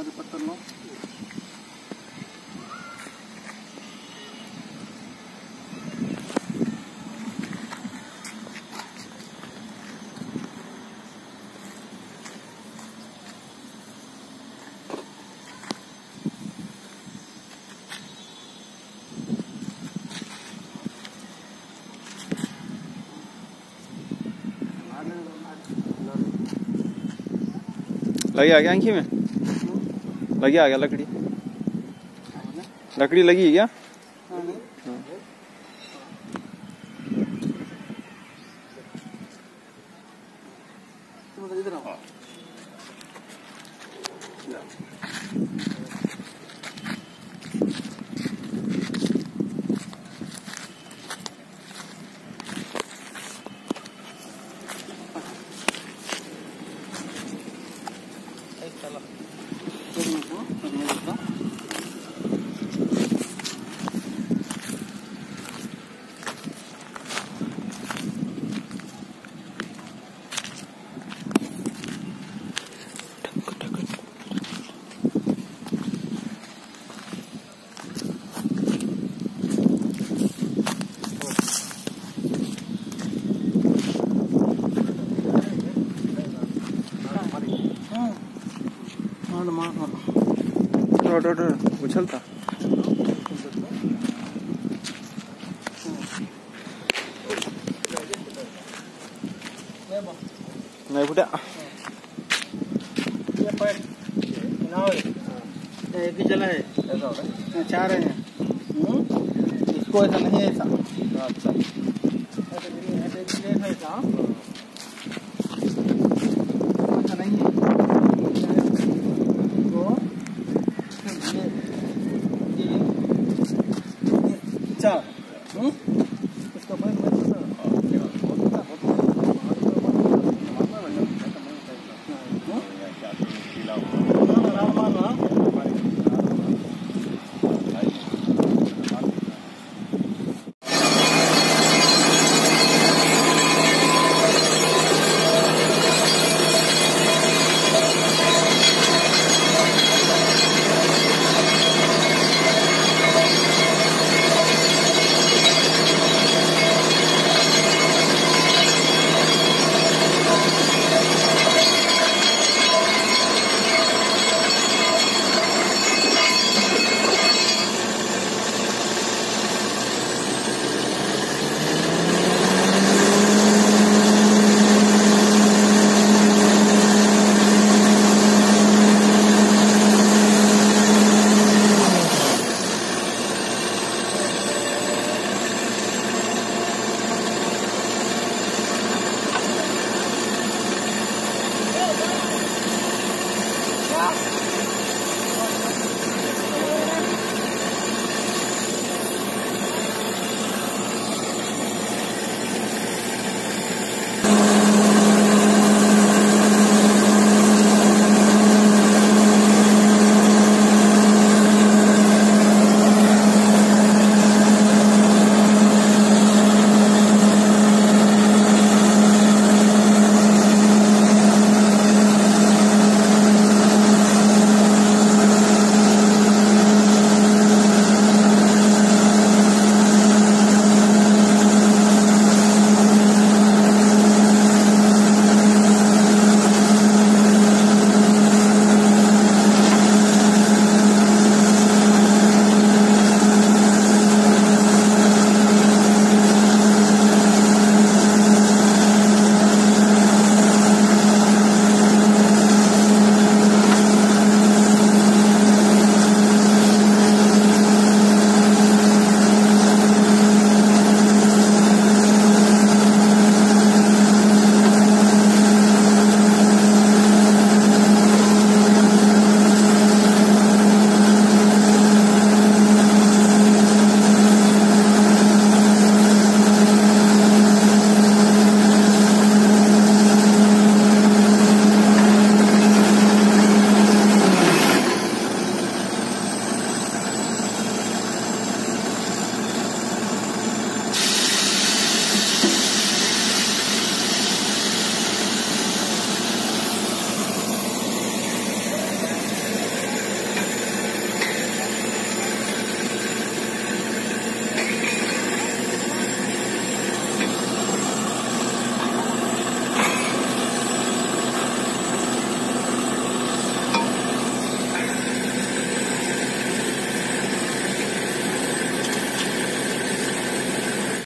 यहाँ आ पत्थर लो लगे आंखी में? लगी आ गया लकड़ी? लकड़ी लगी है क्या? इधर आओ मार उछलता नहीं फुटा ये पैर ना हो एक ही चला है ऐसा हो रहा चार हैं इसको ऐसा नहीं है ऐसा अच्छा 这，嗯。